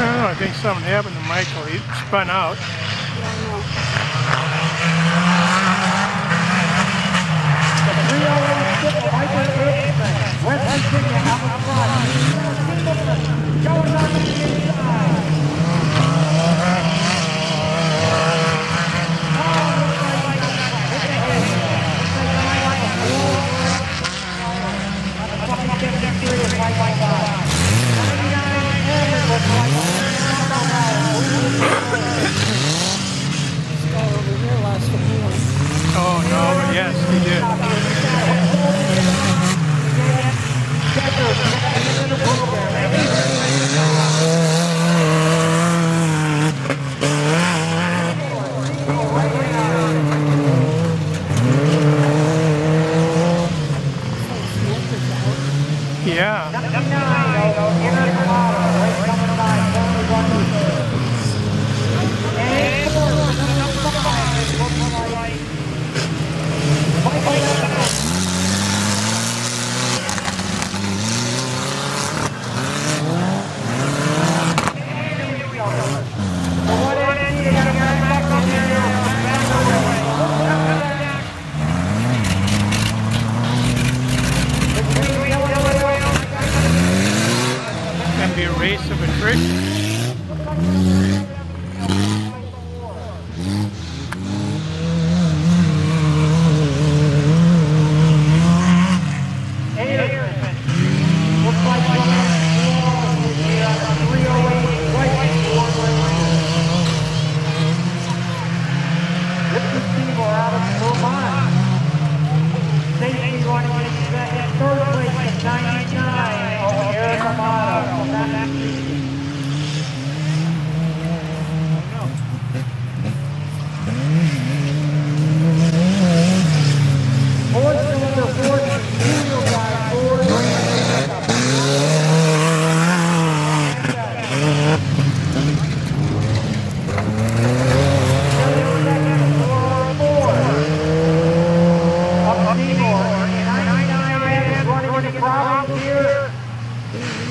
I think something happened to Michael. He spun out. West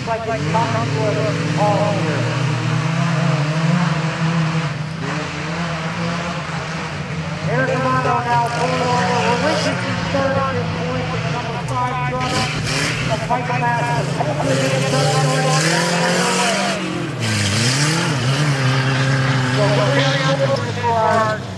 Like, like, all here. Eric Amato now pulling over. Relinquishing third on his point with the number five truck of Mike Masters. Hopefully he can turn it around. So we're going to go for our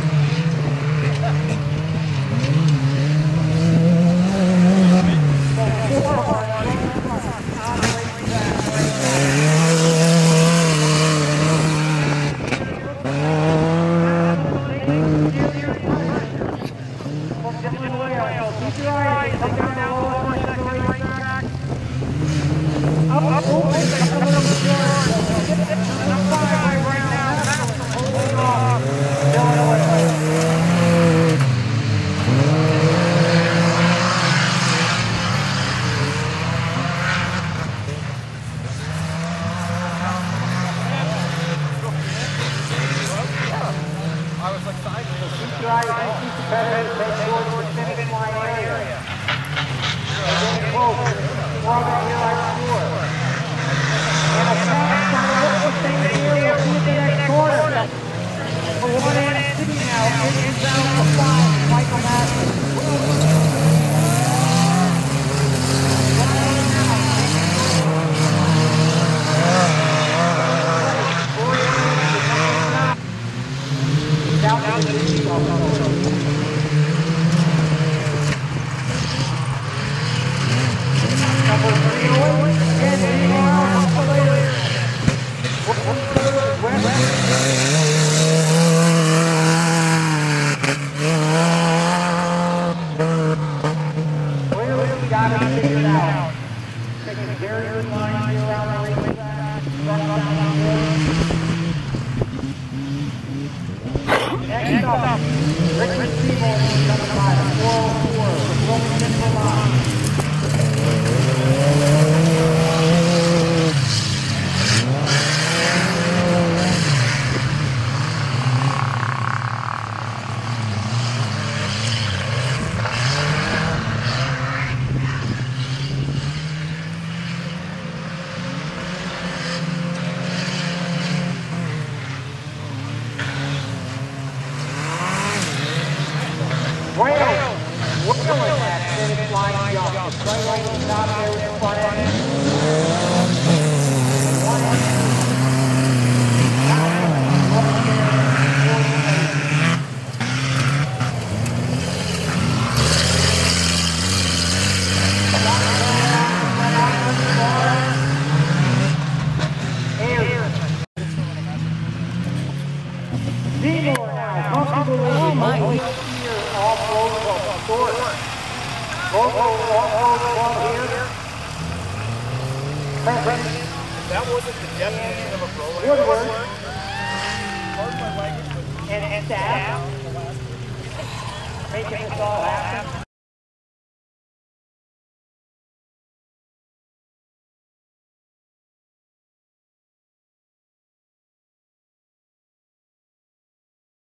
Up, up, up, up, up. right over the top there with the front end. One end. Zemo now, comfortable oh, with off-road Volvo almost That wasn't the definition of a rolling. All happen.